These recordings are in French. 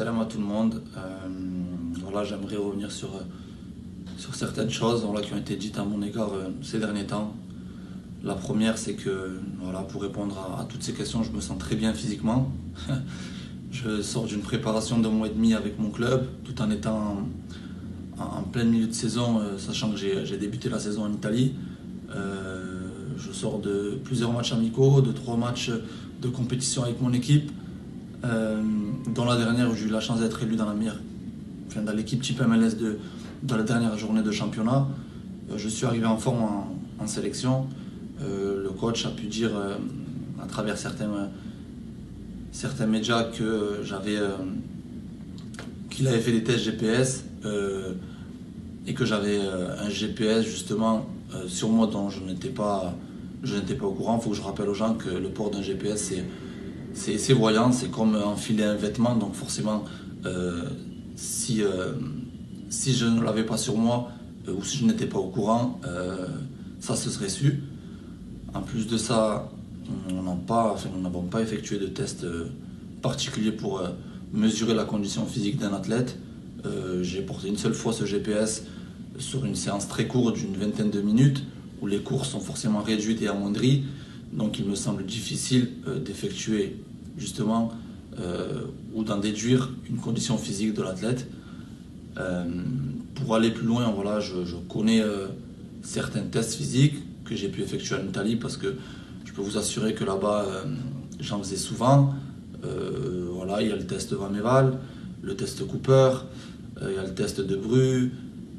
salam à tout le monde. Euh, voilà, j'aimerais revenir sur, sur certaines choses voilà, qui ont été dites à mon égard euh, ces derniers temps. La première, c'est que voilà, pour répondre à, toutes ces questions, je me sens très bien physiquement. je sors d'une préparation d'un mois et demi avec mon club, tout en étant en, plein milieu de saison, euh, sachant que j'ai débuté la saison en Italie. je sors de plusieurs matchs amicaux, de trois matchs de compétition avec mon équipe. Euh, dans la dernière, j'ai eu la chance d'être élu dans la enfin, dans l'équipe type MLS de, dans la dernière journée de championnat. Euh, je suis arrivé en forme en, sélection. Euh, le coach a pu dire à travers certains, certains médias que j'avais, qu'il avait fait des tests GPS et que j'avais un GPS justement sur moi dont je n'étais pas, je n'étais pas au courant. Il faut que je rappelle aux gens que le port d'un GPS c'est c'est voyant, c'est comme enfiler un vêtement, donc forcément, euh, si, euh, si je ne l'avais pas sur moi euh, ou si je n'étais pas au courant, ça se serait su. En plus de ça, nous n'avons pas, enfin, pas effectué de test particulier pour mesurer la condition physique d'un athlète. J'ai porté une seule fois ce GPS sur une séance très courte d'une vingtaine de minutes où les cours sont forcément réduites et amoindries. Donc il me semble difficile euh, d'effectuer justement euh, ou d'en déduire une condition physique de l'athlète. Euh, pour aller plus loin, voilà, je, connais certains tests physiques que j'ai pu effectuer en Italie parce que je peux vous assurer que là-bas j'en faisais souvent. voilà, il y a le test Van Meval, le test Cooper, il y a le test de Bru,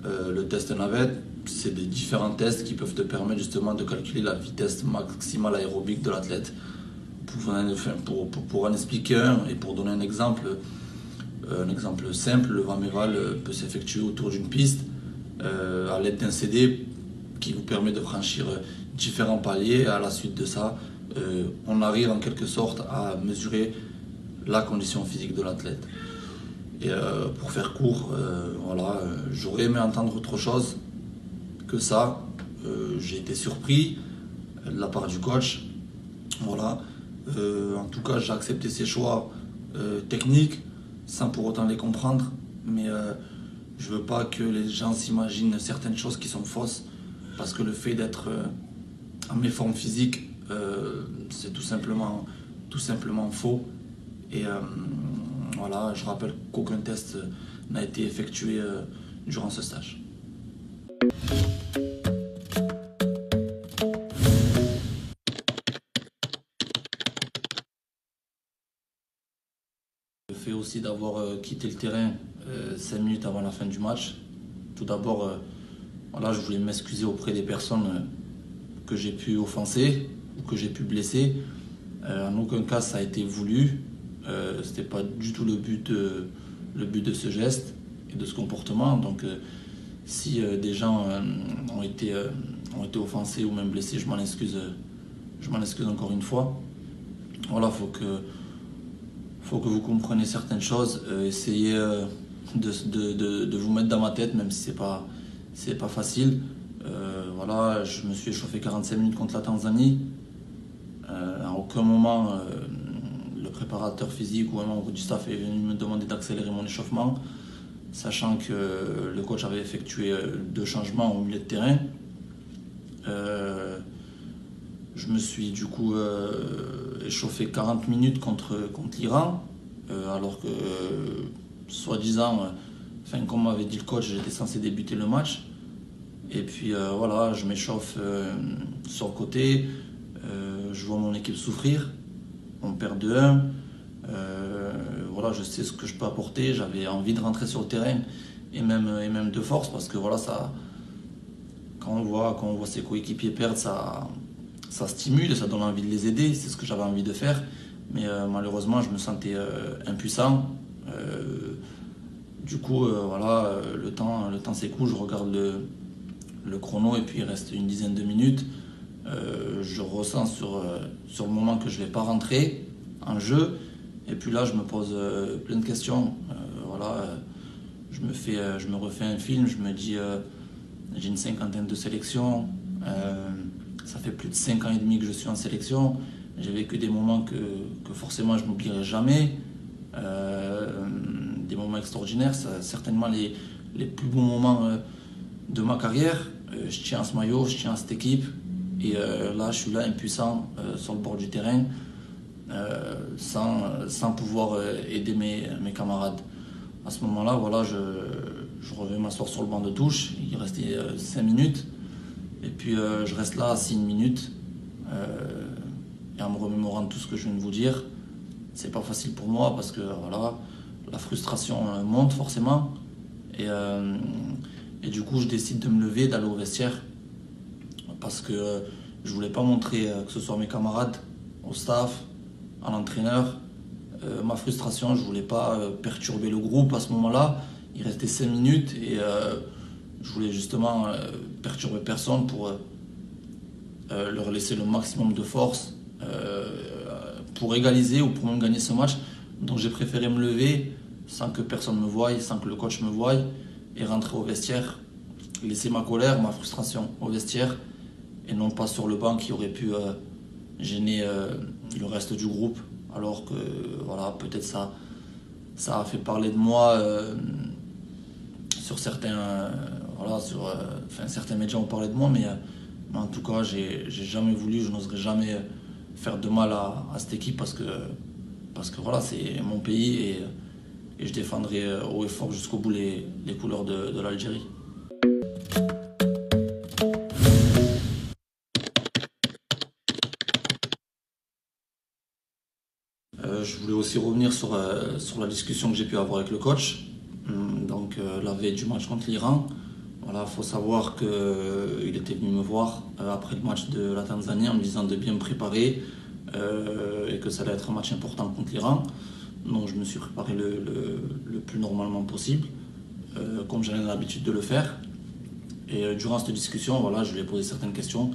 le test Navette c'est des différents tests qui peuvent te permettre justement de calculer la vitesse maximale aérobique de l'athlète. Pour, en expliquer un et pour donner un exemple, euh, un exemple simple, le Van Meval euh, peut s'effectuer autour d'une piste euh, à l'aide d'un CD qui vous permet de franchir différents paliers. À la suite de ça, on arrive en quelque sorte à mesurer la condition physique de l'athlète. Et pour faire court, voilà, j'aurais aimé entendre autre chose, que ça. Euh, j'ai été surpris de la part du coach. Voilà. Euh, en tout cas, j'ai accepté ses choix euh, techniques sans pour autant les comprendre. Mais je veux pas que les gens s'imaginent certaines choses qui sont fausses. Parce que le fait d'être en méforme physique, c'est tout simplement, tout simplement faux. Et voilà, je rappelle qu'aucun test n'a été effectué durant ce stage. Le fait aussi d'avoir euh, quitté le terrain 5 euh, minutes avant la fin du match. Tout d'abord, euh, je voulais m'excuser auprès des personnes que j'ai pu offenser ou que j'ai pu blesser. en aucun cas ça a été voulu. Ce n'était pas du tout le but, de, le but de ce geste et de ce comportement. Donc si des gens ont, été, ont été offensés ou même blessés, je m'en excuse, excuse encore une fois. Voilà, faut que faut que vous compreniez certaines choses, euh, essayez euh, de, vous mettre dans ma tête, même si c'est pas, pas facile. Euh, voilà, je me suis échauffé 45 minutes contre la Tanzanie. à aucun moment, préparateur physique ou un membre du staff est venu me demander d'accélérer mon échauffement, sachant que le coach avait effectué deux changements au milieu de terrain. je me suis du coup échauffé 40 minutes contre, contre l'Iran, euh, alors que, soi-disant, comme m'avait dit le coach, j'étais censé débuter le match. Et puis euh, voilà, je m'échauffe euh, sur le côté, je vois mon équipe souffrir, on perd 2-1. voilà, je sais ce que je peux apporter, j'avais envie de rentrer sur le terrain et même, de force parce que voilà, ça, quand on voit, quand on voit ses coéquipiers perdre, ça, ça stimule, ça donne envie de les aider, c'est ce que j'avais envie de faire. Mais euh, malheureusement, je me sentais euh, impuissant. Euh, du coup, voilà, le temps, le temps s'écoule, je regarde le, le, chrono et puis il reste une dizaine de minutes. Je ressens sur, sur le moment que je ne vais pas rentrer en jeu. Et puis là, je me pose plein de questions. voilà, je, me fais, je me refais un film, je me dis, j'ai une cinquantaine de sélections. Ça fait plus de 5 ans et demi que je suis en sélection. J'ai vécu des moments que, forcément je n'oublierai jamais. Euh, des moments extraordinaires, certainement les, plus bons moments de ma carrière. je tiens ce maillot, je tiens cette équipe. Et là, je suis là impuissant sur le bord du terrain, sans, sans pouvoir aider mes, camarades. À ce moment-là, voilà, je, je reviens m'asseoir sur le banc de touche. Il restait 5 minutes. Et puis je reste là 6 minutes. et en me remémorant tout ce que je viens de vous dire, c'est pas facile pour moi parce que voilà, la frustration euh, monte forcément. Et, euh, et du coup, je décide de me lever, d'aller au vestiaire parce que euh, je voulais pas montrer que ce soit mes camarades, au staff, à l'entraîneur, ma frustration. Je voulais pas perturber le groupe à ce moment-là. Il restait 5 minutes et je voulais justement perturber personne pour leur laisser le maximum de force pour égaliser ou pour même gagner ce match. Donc j'ai préféré me lever sans que personne me voie, sans que le coach me voie, et rentrer au vestiaire, laisser ma colère, ma frustration au vestiaire, et non pas sur le banc qui aurait pu euh, gêner euh, le reste du groupe. Alors que voilà, peut-être ça, ça a fait parler de moi euh, sur certains, voilà, sur, enfin, certains médias ont parlé de moi, mais, en tout cas, j'ai jamais voulu, je n'oserais jamais faire de mal à, cette équipe parce que, parce que voilà, c'est mon pays et, et, je défendrai haut et fort jusqu'au bout les, les, couleurs de l'Algérie. Voulais aussi revenir sur, euh, sur la discussion que j'ai pu avoir avec le coach. Hum, donc euh, la veille du match contre l'Iran, voilà, faut savoir qu'il euh, était venu me voir euh, après le match de la Tanzanie en me disant de bien me préparer et que ça allait être un match important contre l'Iran. Donc je me suis préparé le, plus normalement possible, comme j'avais l'habitude de le faire. Et durant cette discussion, voilà, je lui ai posé certaines questions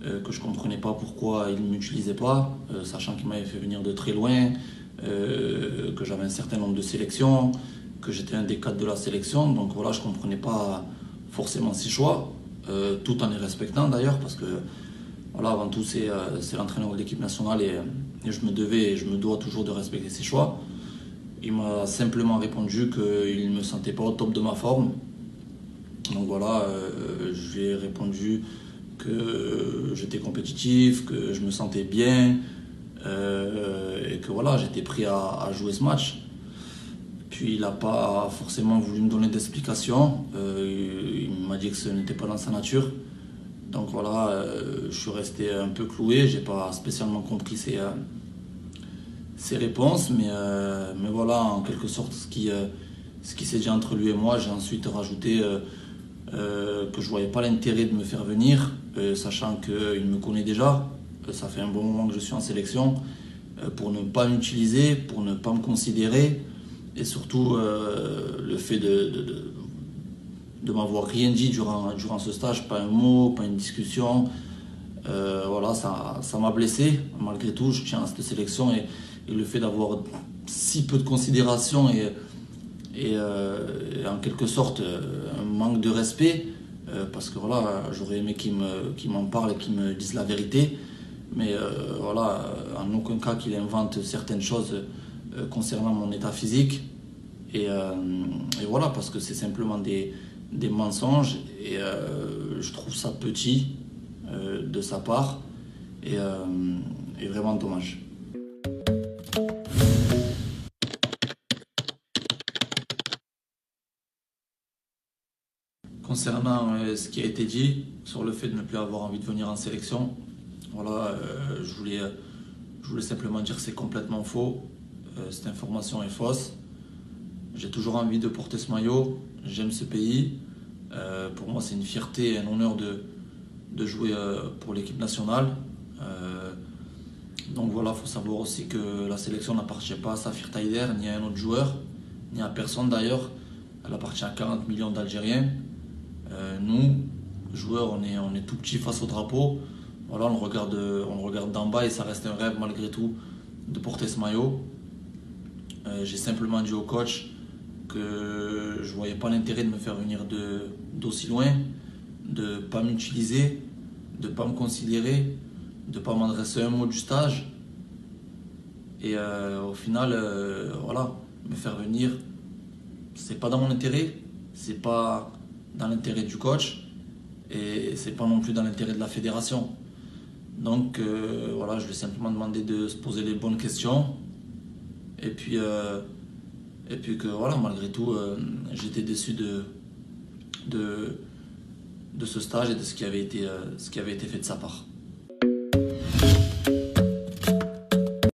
que je ne comprenais pas pourquoi il ne m'utilisait pas, sachant qu'il m'avait fait venir de très loin, que j'avais un certain nombre de sélections, que j'étais un des cadres de la sélection. Donc voilà, je ne comprenais pas forcément ses choix, euh, tout en les respectant d'ailleurs, parce que voilà, avant tout c'est euh, l'entraîneur de l'équipe nationale et, je me devais et je me dois toujours de respecter ses choix. Il m'a simplement répondu qu'il ne me sentait pas au top de ma forme. Donc voilà, euh, je lui ai répondu que j'étais compétitif, que je me sentais bien et que voilà, j'étais prêt à jouer ce match. Puis il n'a pas forcément voulu me donner d'explications. Euh, il m'a dit que ce n'était pas dans sa nature. Donc voilà, euh, je suis resté un peu cloué. J'ai pas spécialement compris ses, euh, réponses, mais, mais voilà, en quelque sorte, ce qui, qui s'est dit entre lui et moi, j'ai ensuite rajouté que je voyais pas l'intérêt de me faire venir, sachant qu'il me connaît déjà. Ça fait un bon moment que je suis en sélection. pour ne pas m'utiliser, pour ne pas me considérer, et surtout euh, le fait de, m'avoir rien dit durant, ce stage, pas un mot, pas une discussion. Euh, voilà, ça, m'a blessé. Malgré tout, je tiens à cette sélection et, le fait d'avoir si peu de considération et, euh, en quelque sorte un manque de respect, parce que voilà, j'aurais aimé qu'ils m'en parlent et qu'ils me disent la vérité, mais voilà, en aucun cas qu'il invente certaines choses euh, concernant mon état physique. Euh, et, voilà, parce que c'est simplement des, mensonges et euh, je trouve ça petit de sa part et vraiment dommage. Concernant ce qui a été dit sur le fait de ne plus avoir envie de venir en sélection, voilà, je, voulais, je voulais simplement dire que c'est complètement faux. Euh, cette information est fausse. J'ai toujours envie de porter ce maillot, j'aime ce pays. Euh, pour moi, c'est une fierté et un honneur de, jouer euh, pour l'équipe nationale. donc voilà, il faut savoir aussi que la sélection n'appartient pas à Safir Taider, ni à un autre joueur, ni à personne d'ailleurs. Elle appartient à 40 millions d'Algériens. nous, joueurs, on est, on est tout petit face au drapeau. Voilà, on le regarde, d'en bas et ça reste un rêve malgré tout de porter ce maillot. Euh, j'ai simplement dit au coach que je ne voyais pas l'intérêt de me faire venir d'aussi loin, de ne pas m'utiliser, de ne pas me considérer, de ne pas m'adresser un mot du stage. Et euh, au final, euh, voilà, me faire venir c'est pas dans mon intérêt, c'est pas dans l'intérêt du coach et c'est pas non plus dans l'intérêt de la fédération. Donc euh, voilà, je lui ai simplement demandé de se poser les bonnes questions. Et puis, euh, que voilà, malgré tout, euh, j'étais déçu de, ce stage et de ce qui avait été fait de sa part.